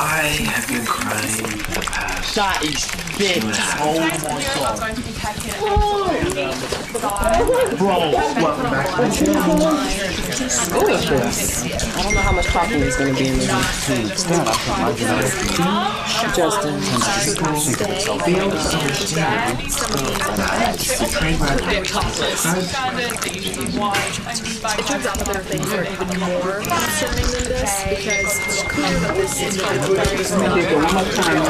I have been crying for the past. That is big. Oh my god. Bro, Welcome back to the channel. I don't know how much chocolate is going to be in there. Justin. Fail to understand the train wreck. It turns out other things are even more concerning than this because it's clear that this is very Take it one more time,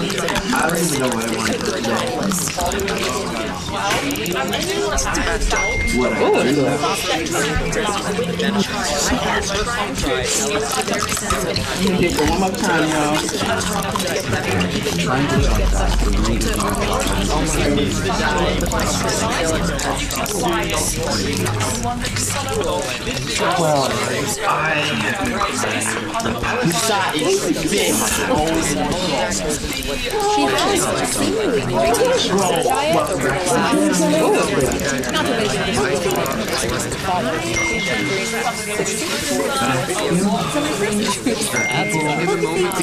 these I don't even know what I want to do. What I Take it one more time, y'all. Well, I have been crying past. that is big. Oh my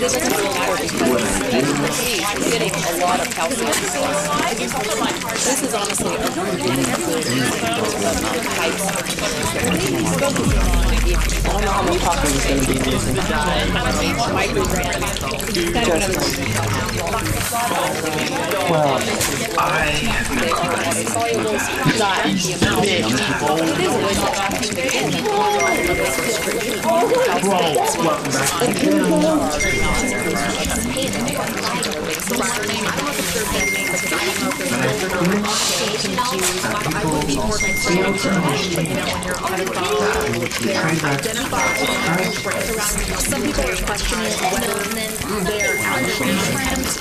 it because she's getting a lot of calcium. This is honestly a really good is going to be in there. Well, I have been crying. Welcome back to the channel. Some people are questioning whether symptoms simply because I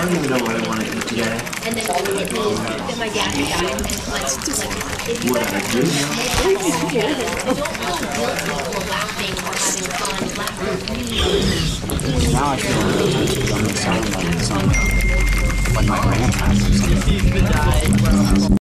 don't even know what I want to do today. And then then my dad died. Like, just like, if What I do. really Now I feel like I'm gonna sound like some when my grandparents was alive.